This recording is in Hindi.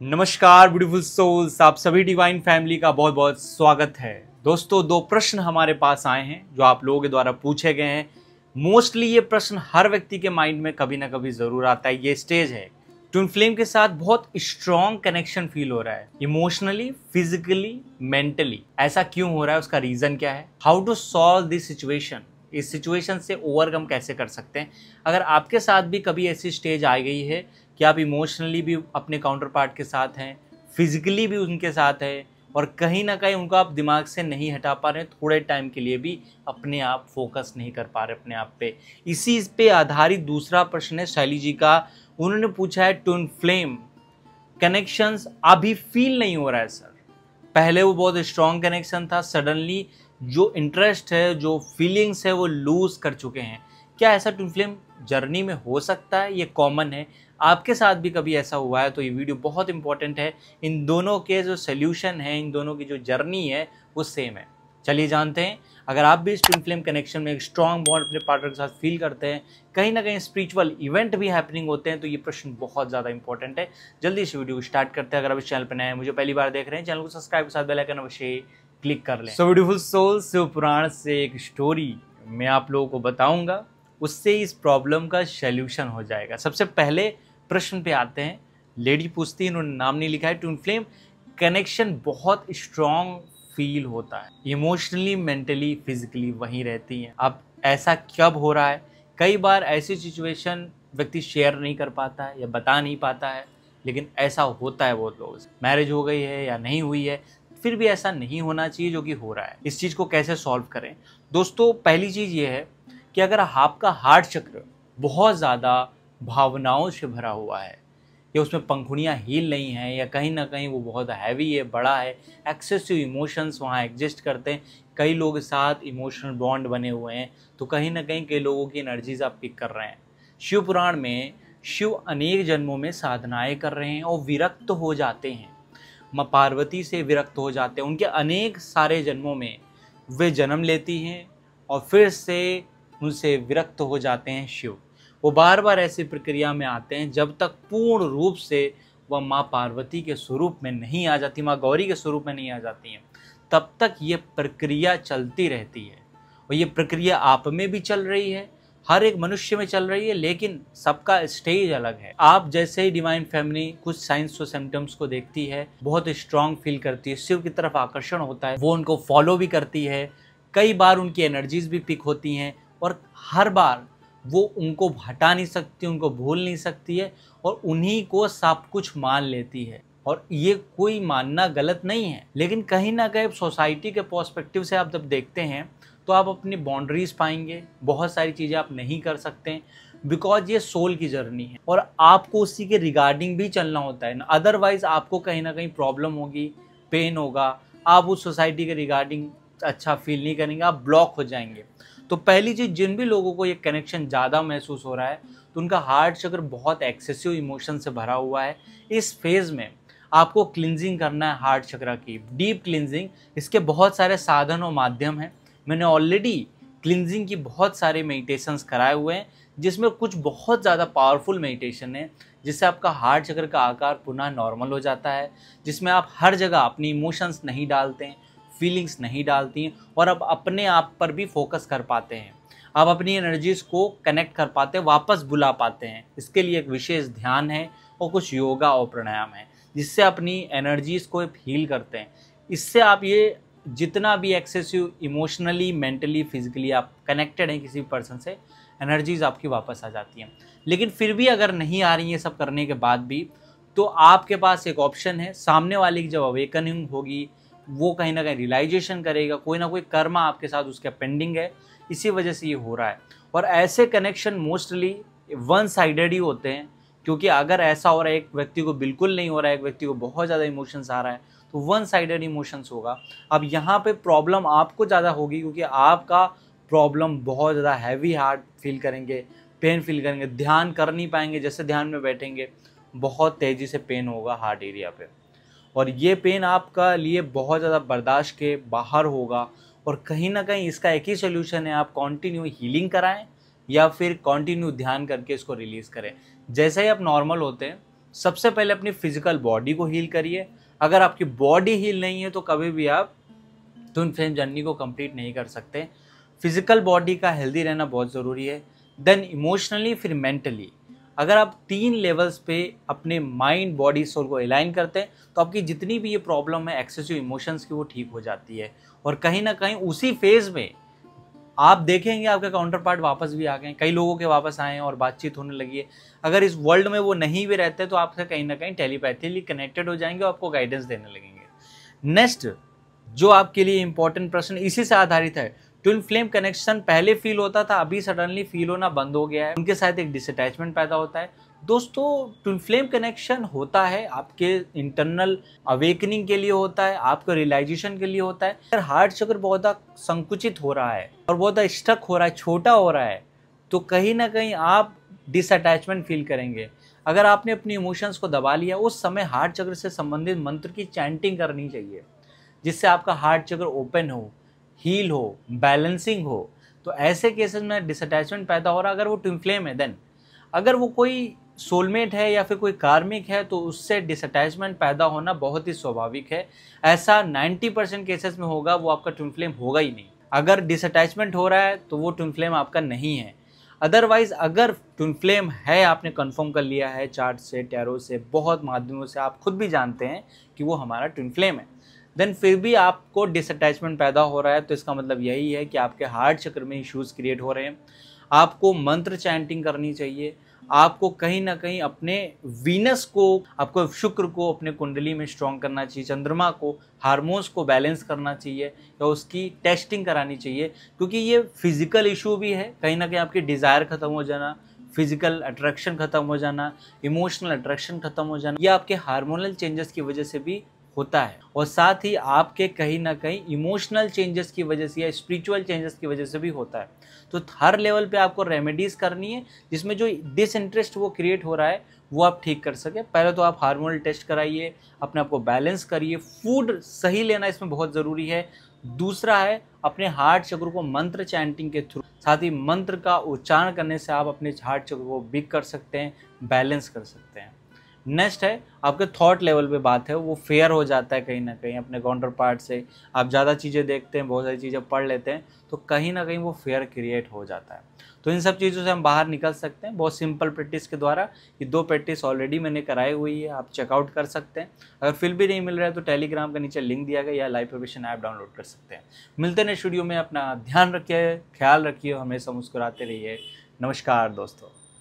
नमस्कार ब्यूटीफुल सोल्स आप सभी डिवाइन फैमिली का बहुत बहुत स्वागत है। दोस्तों, दो प्रश्न हमारे पास आए हैं, जो आप लोगों के द्वारा पूछे गए हैं। मोस्टली ये प्रश्न हर व्यक्ति के माइंड में कभी ना कभी ज़रूर आता है, ये स्टेज है। ट्विन फ्लेम के साथ बहुत स्ट्रॉन्ग कनेक्शन फील हो रहा है इमोशनली फिजिकली मेंटली ऐसा क्यों हो रहा है, उसका रीजन क्या है? How to solve this situation इस सिचुएशन से ओवरकम कैसे कर सकते हैं? अगर आपके साथ भी कभी ऐसी स्टेज आ गई है कि आप इमोशनली भी अपने काउंटर पार्ट के साथ हैं फिजिकली भी उनके साथ है और कहीं ना कहीं उनको आप दिमाग से नहीं हटा पा रहे थोड़े टाइम के लिए भी अपने आप फोकस नहीं कर पा रहे अपने आप पे। इसी पे आधारित दूसरा प्रश्न है शैली जी का। उन्होंने पूछा है, टून फ्लेम कनेक्शंस अभी फील नहीं हो रहा है सर पहले वो बहुत स्ट्रॉन्ग कनेक्शन था सडनली जो इंटरेस्ट है, जो फीलिंग्स है, वो लूज कर चुके हैं। क्या ऐसा ट्विन फ्लेम? जर्नी में हो सकता है, ये कॉमन है। आपके साथ भी कभी ऐसा हुआ है तो ये वीडियो बहुत इंपॉर्टेंट है। इन दोनों के जो सोल्यूशन है, इन दोनों की जो जर्नी है, वो सेम है। चलिए जानते हैं। अगर आप भी ट्विन फ्लेम कनेक्शन में एक स्ट्रॉन्ग बॉन्ड अपने पार्टनर के साथ फील करते हैं, कहीं ना कहीं स्पिरिचुअल इवेंट भी हैपनिंग होते हैं तो ये प्रश्न बहुत ज़्यादा इंपॉर्टेंट है। जल्दी इस वीडियो को स्टार्ट करते हैं। अगर आप इस चैनल पर नए हैं, मुझे पहली बार देख रहे हैं, चैनल को सब्सक्राइब के साथ बेल आइकन अवश्य क्लिक कर लें। So beautiful soul Shiv Puran से एक स्टोरी मैं आप लोगों को बताऊँगा। उससे इस प्रॉब्लम का सोल्यूशन हो जाएगा। सबसे पहले प्रश्न पे आते हैं। लेडी पूछती है, इन्होंने नाम नहीं लिखा है टून फ्लेम कनेक्शन बहुत स्ट्रॉन्ग फील होता है। इमोशनली मेंटली फिजिकली वहीं रहती हैं। अब ऐसा कब हो रहा है? कई बार ऐसी सिचुएशन व्यक्ति शेयर नहीं कर पाता है या बता नहीं पाता है, लेकिन ऐसा होता है बहुत लोगों से। मैरिज हो गई है या नहीं हुई है, फिर भी ऐसा नहीं होना चाहिए जो कि हो रहा है। इस चीज़ को कैसे सॉल्व करें? दोस्तों, पहली चीज़ ये है कि अगर आपका हार्ट चक्र बहुत ज़्यादा भावनाओं से भरा हुआ है, या उसमें पंखुड़ियाँ हील नहीं हैं, या कहीं ना कहीं वो बहुत हैवी है, बड़ा है एक्सेसिव इमोशंस वहाँ एग्जिस्ट करते हैं। कई लोग के साथ इमोशनल बॉन्ड बने हुए हैं तो कहीं ना कहीं कई लोगों की एनर्जीज आप पिक कर रहे हैं। शिव पुराण में शिव अनेक जन्मों में साधनाएँ कर रहे हैं और विरक्त हो जाते हैं। माँ पार्वती से विरक्त हो जाते हैं। उनके अनेक सारे जन्मों में वे जन्म लेती हैं और फिर से उनसे विरक्त हो जाते हैं शिव। वो बार बार ऐसी प्रक्रिया में आते हैं, जब तक पूर्ण रूप से वह माँ पार्वती के स्वरूप में नहीं आ जाती, माँ गौरी के स्वरूप में नहीं आ जाती हैं, तब तक ये प्रक्रिया चलती रहती है। और ये प्रक्रिया आप में भी चल रही है, हर एक मनुष्य में चल रही है, लेकिन सबका स्टेज अलग है। आप जैसे ही डिवाइन फैमिली कुछ साइंस और सिम्टम्स को देखती है, बहुत स्ट्रांग फील करती है, शिव की तरफ़ आकर्षण होता है, वो उनको फॉलो भी करती है, कई बार उनकी एनर्जीज भी पिक होती हैं और हर बार वो उनको हटा नहीं सकती, उनको भूल नहीं सकती है और उन्हीं को सब कुछ मान लेती है। और ये कोई मानना गलत नहीं है। लेकिन कहीं ना कहीं सोसाइटी के पर्सपेक्टिव से आप जब देखते हैं तो आप अपनी बाउंड्रीज पाएँगे, बहुत सारी चीज़ें आप नहीं कर सकते बिकॉज़ ये सोल की जर्नी है। और आपको उसी के रिगार्डिंग भी चलना होता है अदरवाइज़ आपको कहीं ना कहीं प्रॉब्लम होगी पेन होगा, आप उस सोसाइटी के रिगार्डिंग अच्छा फील नहीं करेंगे, आप ब्लॉक हो जाएँगे। तो पहली चीज़, जिन भी लोगों को ये कनेक्शन ज़्यादा महसूस हो रहा है तो उनका हार्ट चक्र बहुत एक्सेसिव इमोशन से भरा हुआ है। इस फ़ेज़ में आपको क्लिनजिंग करना है हार्ट चक्र की। डीप क्लिनजिंग इसके बहुत सारे साधन और माध्यम हैं। मैंने ऑलरेडी क्लिनजिंग की बहुत सारे मेडिटेशंस कराए हुए हैं, जिसमें कुछ बहुत ज़्यादा पावरफुल मेडिटेशन है, जिससे आपका हार्ट चक्र का आकार पुनः नॉर्मल हो जाता है, जिसमें आप हर जगह अपनी इमोशंस नहीं डालते हैं। फीलिंग्स नहीं डालती हैं और अब अपने आप पर भी फोकस कर पाते हैं। आप अपनी एनर्जीज को कनेक्ट कर पाते हैं, वापस बुला पाते हैं। इसके लिए एक विशेष ध्यान है और कुछ योगा और प्राणायाम है, जिससे अपनी एनर्जीज को हील करते हैं। इससे आप ये जितना भी एक्सेसिव इमोशनली मेंटली फिजिकली आप कनेक्टेड हैं किसी पर्सन से एनर्जीज आपकी वापस आ जाती हैं। लेकिन फिर भी अगर नहीं आ रही है सब करने के बाद भी तो आपके पास एक ऑप्शन है, सामने वाले की जब अवेकनिंग होगी वो कहीं ना कहीं रियलाइजेशन करेगा, कोई ना कोई कर्म आपके साथ उसका पेंडिंग है, इसी वजह से ये हो रहा है। और ऐसे कनेक्शन मोस्टली वन साइडेड ही होते हैं, क्योंकि अगर ऐसा हो रहा है, एक व्यक्ति को बिल्कुल नहीं हो रहा है, एक व्यक्ति को बहुत ज़्यादा इमोशंस आ रहा है तो वन साइडेड इमोशंस होगा। अब यहाँ पे प्रॉब्लम आपको ज़्यादा होगी, क्योंकि आपका प्रॉब्लम बहुत ज़्यादा हैवी हार्ट फील करेंगे पेन फील करेंगे, ध्यान कर नहीं पाएँगे, जैसे ध्यान में बैठेंगे, बहुत तेज़ी से पेन होगा हार्ट एरिया पे। और ये पेन आपका लिए बहुत ज़्यादा बर्दाश्त के बाहर होगा। और कहीं ना कहीं इसका एक ही सोल्यूशन है, आप कंटिन्यू हीलिंग कराएँ या फिर कंटिन्यू ध्यान करके इसको रिलीज़ करें। जैसे ही आप नॉर्मल होते हैं, सबसे पहले अपनी फ़िज़िकल बॉडी को हील करिए। अगर आपकी बॉडी हील नहीं है तो कभी भी आप ट्विन फ्लेम जर्नी को कंप्लीट नहीं कर सकते। फ़िज़िकल बॉडी का हेल्दी रहना बहुत ज़रूरी है। देन इमोशनली फिर मेंटली अगर आप तीन लेवल्स पे अपने माइंड बॉडी सोल को अलाइन करते हैं तो आपकी जितनी भी ये प्रॉब्लम है एक्सेसिव इमोशंस की वो ठीक हो जाती है। और कहीं ना कहीं उसी फ़ेज़ में आप देखेंगे आपके काउंटर पार्ट वापस भी आ गए, कई लोगों के वापस आए हैं और बातचीत होने लगी है। अगर इस वर्ल्ड में वो नहीं भी रहते तो आपसे कहीं ना कहीं टेलीपैथीली कनेक्टेड हो जाएँगे और आपको गाइडेंस देने लगेंगे। नेक्स्ट जो आपके लिए इंपॉर्टेंट प्रश्न, इसी से आधारित है ट्विन फ्लेम कनेक्शन पहले फील होता था, अभी सडनली फील होना बंद हो गया है। उनके साथ एक डिसअटैचमेंट पैदा होता है। दोस्तों ट्विन फ्लेम कनेक्शन होता है, आपके इंटरनल अवेकनिंग के लिए होता है, आपके रियलाइजेशन के लिए होता है। अगर हार्ट चक्र बहुत संकुचित हो रहा है और बहुत स्टक हो रहा है, छोटा हो रहा है तो कहीं ना कहीं आप डिसअटैचमेंट फील करेंगे। अगर आपने अपनी इमोशंस को दबा लिया, उस समय हार्ट चक्र से संबंधित मंत्र की चैंटिंग करनी चाहिए, जिससे आपका हार्ट चक्र ओपन हो। हील हो बैलेंसिंग हो तो ऐसे केसेस में डिसअटैचमेंट पैदा हो रहा अगर वो ट्विन फ्लेम है देन अगर वो कोई सोलमेट है या फिर कोई कार्मिक है तो उससे डिसअटैचमेंट पैदा होना बहुत ही स्वाभाविक है। ऐसा 90 परसेंट केसेस में होगा, वो आपका ट्विन फ्लेम होगा ही नहीं। अगर डिसअटैचमेंट हो रहा है तो वो ट्विन फ्लेम आपका नहीं है। अदरवाइज़ अगर ट्विन फ्लेम है, आपने कंफर्म कर लिया है चार्ट से टैरो से, बहुत माध्यमों से, आप खुद भी जानते हैं कि वो हमारा ट्विन फ्लेम है। देन फिर भी आपको डिसअटैचमेंट पैदा हो रहा है तो इसका मतलब यही है कि आपके हार्ट चक्र में इश्यूज़ क्रिएट हो रहे हैं। आपको मंत्र चैंटिंग करनी चाहिए। आपको कहीं ना कहीं अपने वीनस को, आपको शुक्र को, अपने कुंडली में स्ट्रॉन्ग करना चाहिए, चंद्रमा को हार्मोन्स को बैलेंस करना चाहिए या उसकी टेस्टिंग करानी चाहिए। क्योंकि ये फ़िज़िकल इशू भी है, कहीं ना कहीं आपकी डिज़ायर ख़त्म हो जाना फ़िज़िकल अट्रैक्शन ख़त्म हो जाना इमोशनल अट्रैक्शन ख़त्म हो जाना, या आपके हार्मोनल चेंजेस की वजह से भी होता है। और साथ ही आपके कहीं ना कहीं इमोशनल चेंजेस की वजह से या स्पिरिचुअल चेंजेस की वजह से भी होता है। तो हर लेवल पे आपको रेमेडीज करनी है, जिसमें जो डिसइंटरेस्ट वो क्रिएट हो रहा है, वो आप ठीक कर सके। पहले तो आप हार्मोनल टेस्ट कराइए, अपने आप को बैलेंस करिए। फ़ूड सही लेना इसमें बहुत ज़रूरी है। दूसरा है, अपने हार्ट चक्र को मंत्र चैंटिंग के थ्रू साथ ही मंत्र का उच्चारण करने से आप अपने हार्ट चक्र को बिग कर सकते हैं बैलेंस कर सकते हैं। नेक्स्ट है, आपके थॉट लेवल पे बात है, वो फेयर हो जाता है कहीं ना कहीं अपने काउंटर पार्ट से। आप ज़्यादा चीज़ें देखते हैं, बहुत सारी चीज़ें पढ़ लेते हैं तो कहीं ना कहीं वो फेयर क्रिएट हो जाता है। तो इन सब चीज़ों से हम बाहर निकल सकते हैं, बहुत सिंपल प्रैक्टिस के द्वारा ये दो प्रैक्टिस ऑलरेडी मैंने कराई हुई है, आप चेकआउट कर सकते हैं। अगर फिर भी नहीं मिल रहा है तो टेलीग्राम का नीचे लिंक दिया गया या लाइव प्रोफेशन ऐप डाउनलोड कर सकते हैं। मिलते हैं स्टूडियो में, अपना ध्यान रखिए, ख्याल रखिए, हमेशा मुस्कुराते रहिए। नमस्कार दोस्तों।